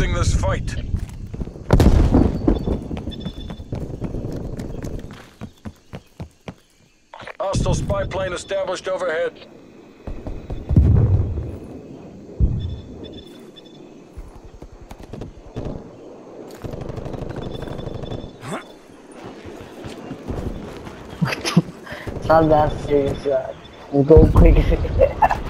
losing this fight. Hostile spy plane established overhead. Not that serious, uh, go quick.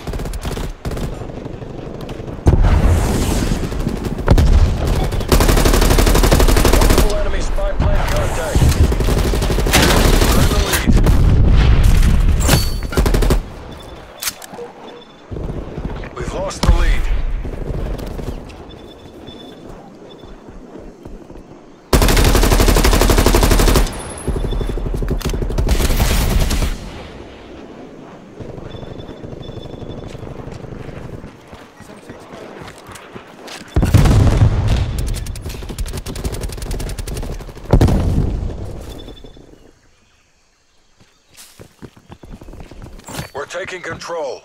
Taking control.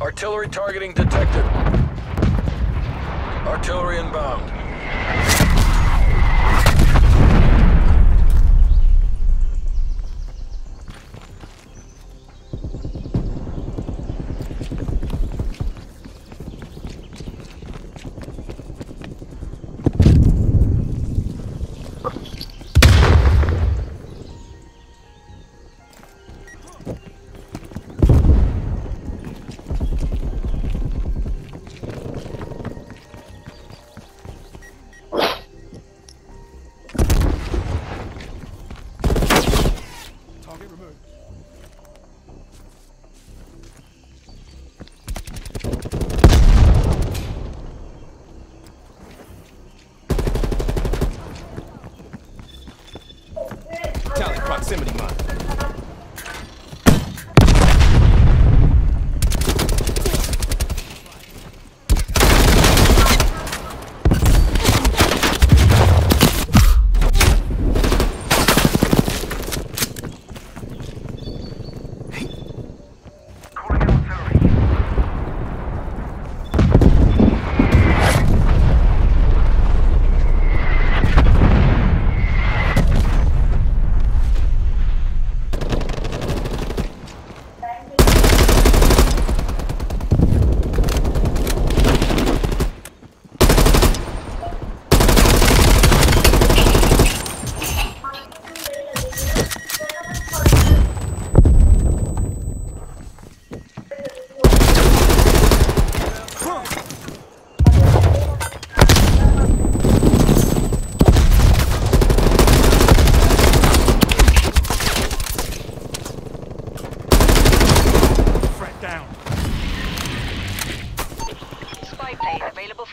Artillery targeting detected. Artillery inbound.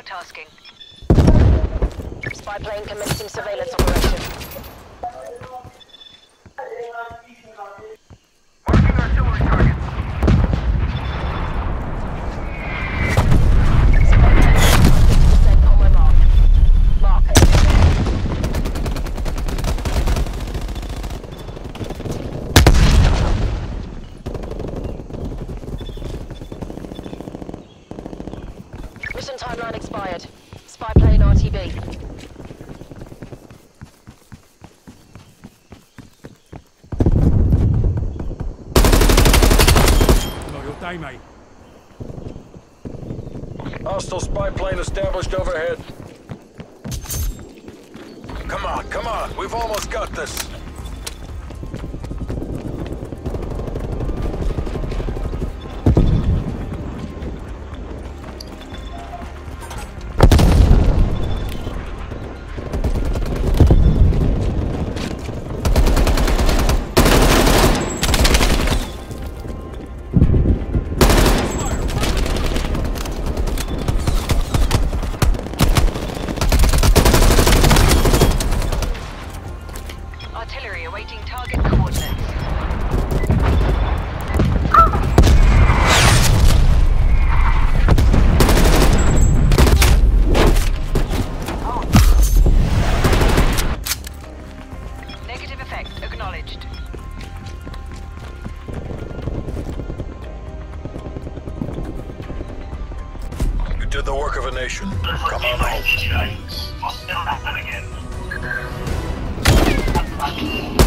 Available for tasking. Spy plane commencing surveillance operation. Mission timeline expired. Spy plane RTB. Not your day, mate. Hostile spy plane established overhead. Come on, come on. We've almost got this. The work of a nation. Come on home.